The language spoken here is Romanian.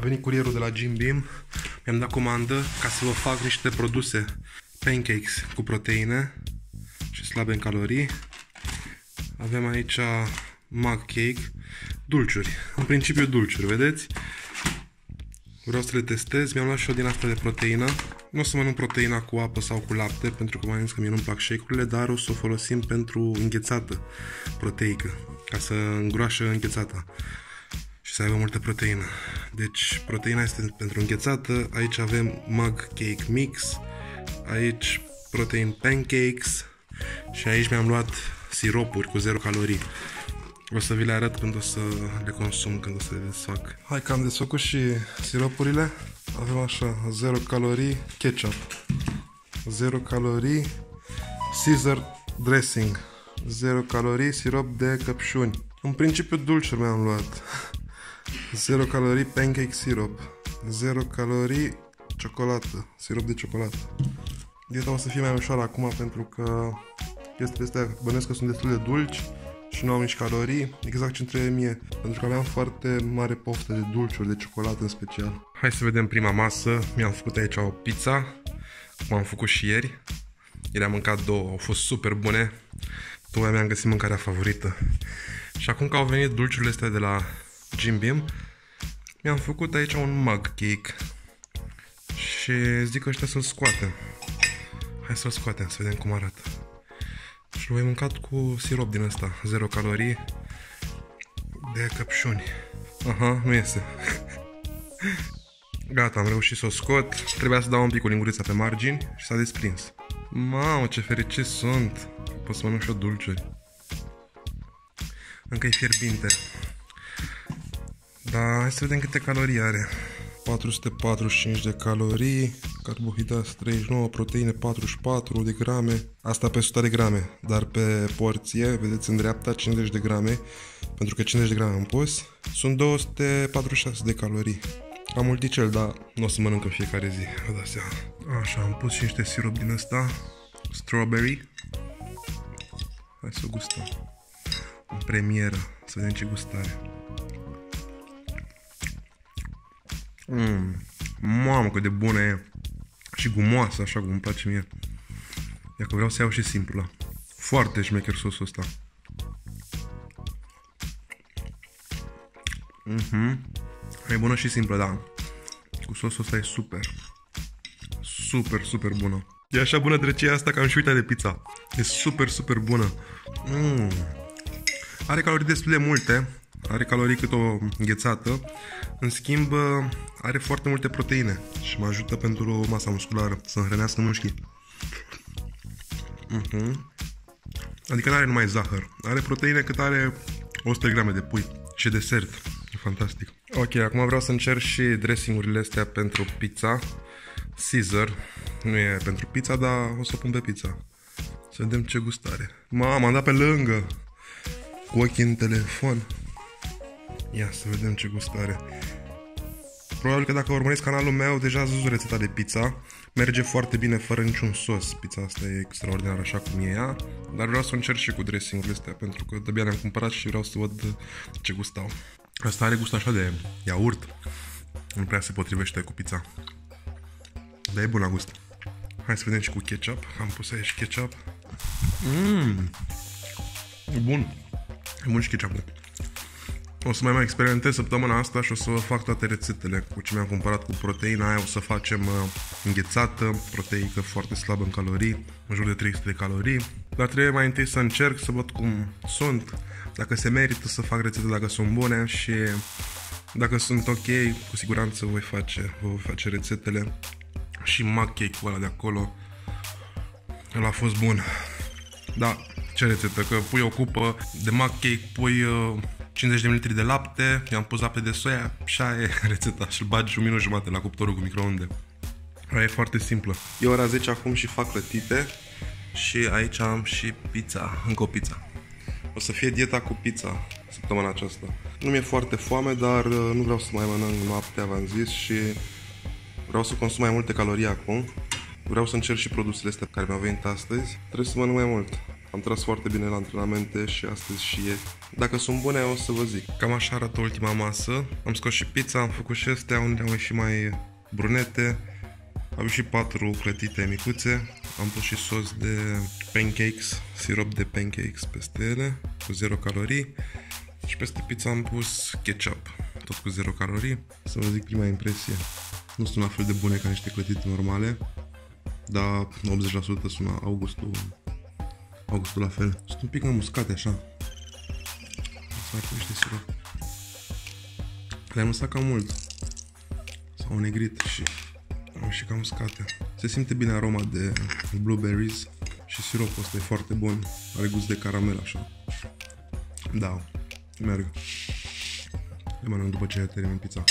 venit curierul de la Jim Beam. Mi-am dat comandă ca să vă fac niște produse pancakes cu proteine și slabe în calorii. Avem aici mug cake, dulciuri. În principiu dulciuri, vedeți? Vreau să le testez. Mi-am luat și o din asta de proteină. Nu o să mănânc proteina cu apă sau cu lapte, pentru că mai zis că mie nu-mi plac shake-urile, dar o să o folosim pentru înghețată proteică, ca să îngroașă înghețata și să aibă multă proteină. Deci proteina este pentru înghețată, aici avem mug cake mix, aici protein pancakes și aici mi-am luat siropuri cu 0 calorii. O să vi le arăt când o să le consum, când o să le desfac. Hai că am desfăcut și siropurile. Avem așa, 0 calorii ketchup, 0 calorii Caesar dressing, 0 calorii sirop de căpșuni. În principiu dulciuri mi-am luat. 0 calorii pancake syrup, 0 calorii ciocolată, sirop de ciocolată. Dieta o să fie mai ușoară acum pentru că chestiile astea bănesc că sunt destul de dulci și nu am nici calorii, exact ce trebuie mie, pentru că aveam foarte mare poftă de dulciuri, de ciocolată în special. Hai să vedem prima masă. Mi-am făcut aici o pizza, cum am făcut și ieri. Ieri am mâncat două, au fost super bune. Tocmai mi-am găsit mâncarea favorită. Și acum că au venit dulciurile astea de la Jim Beam, mi-am făcut aici un mug cake. Și zic că ăștia să-l scoatem. Hai să-l scoatem, să vedem cum arată. Și l-am mâncat cu sirop din ăsta, 0 calorii de căpșuni. Aha, nu iese. Gata, am reușit să o scot. Trebuia să dau un pic cu lingurița pe margini și s-a desprins. Mamă, ce fericit sunt! Pot să mănânc și o dulciuri. Încă e fierbinte. Da, hai să vedem câte calorii are. 445 de calorii, carbohidrați 39, proteine 44 de grame, asta pe 100 de grame, dar pe porție, vedeți în dreapta 50 de grame, pentru că 50 de grame am pus, sunt 246 de calorii. Am multicel, dar nu o să mănânc în fiecare zi, vă dați seama. Așa, am pus și niște sirup din ăsta, strawberry. Hai să gustăm. În premieră, să vedem ce gustare. Mmm, mamă cât de bună e. Și gumoasă, așa cum îmi place mie. Dacă vreau să iau și simplu. Foarte șmecher sosul ăsta. Mhm. E bună și simplă, da. Cu sosul ăsta e super. Super, super bună. E așa bună drăcia asta că am și uitat de pizza. E super, super bună. Mm. Are calorii destul de multe. Are calorii cât o înghețată. În schimb, are foarte multe proteine și mă ajută pentru masa musculară, să hrănească mușchii. Uh-huh. Adică nu are numai zahăr. Are proteine cât are 100 grame de pui și desert. E fantastic. Ok, acum vreau să încerc și dressingurile astea pentru pizza. Caesar. Nu e pentru pizza, dar o să o pun pe pizza. Să vedem ce gustare. Mama, am dat pe lângă. Cu ochii în telefon. Ia să vedem ce gustare. Probabil că dacă urmăriți canalul meu, deja ați văzut rețeta de pizza. Merge foarte bine fără niciun sos. Pizza asta e extraordinar așa cum e ea. Dar vreau să încerc și cu dressing-urile astea, pentru că de-abia le-am cumpărat și vreau să văd ce gustau. Asta are gust așa de iaurt. Nu prea se potrivește cu pizza. Dar e bun la gust. Hai să vedem și cu ketchup. Am pus aici ketchup. Mmm. E bun. E bun și ketchupul. O să mai mai experimentez săptămâna asta și o să fac toate rețetele cu ce mi-am cumpărat cu proteina aia. O să facem uh, înghețată, proteică foarte slabă în calorii, în jur de 300 de calorii. Dar trebuie mai întâi să încerc să văd cum sunt, dacă se merită să fac rețete, dacă sunt bune și dacă sunt ok, cu siguranță voi face, voi face rețetele și mug cake-ul ăla de acolo. El a fost bun. Da, ce rețetă? Că pui o cupă de mug cake, pui uh, 50 de ml de lapte, i-am pus apă de soia și aia e rețeta și bagi un minut jumate la cuptorul cu microunde. Aia e foarte simplă. E ora 10 acum și fac clătite și aici am și pizza, încă o pizza. O să fie dieta cu pizza săptămâna aceasta. Nu mi-e foarte foame, dar uh, nu vreau să mai mănânc noaptea, v-am zis, și vreau să consum mai multe calorii acum. Vreau să încerc și produsele astea care mi-au venit astăzi. Trebuie să mănânc mai mult. Am tras foarte bine la antrenamente și astăzi și ieri. Dacă sunt bune, o să vă zic. Cam așa arată ultima masă. Am scos și pizza, am făcut și astea, unde au ieșit mai brunete. Am și patru clătite micuțe. Am pus și sos de pancakes, sirop de pancakes peste ele, cu 0 calorii. Și peste pizza am pus ketchup, tot cu 0 calorii. Să vă zic prima impresie. Nu sunt la fel de bune ca niște clătite normale, dar 80% sună Augustul, Augustul la fel. Sunt un pic muscate așa. Să mai pun niște sirop. Le-am lăsat cam mult. S-au negrit și au și cam uscate. Se simte bine aroma de blueberries și siropul ăsta e foarte bun. Are gust de caramel așa. Da, merg. Le mănânc după ce termin pizza.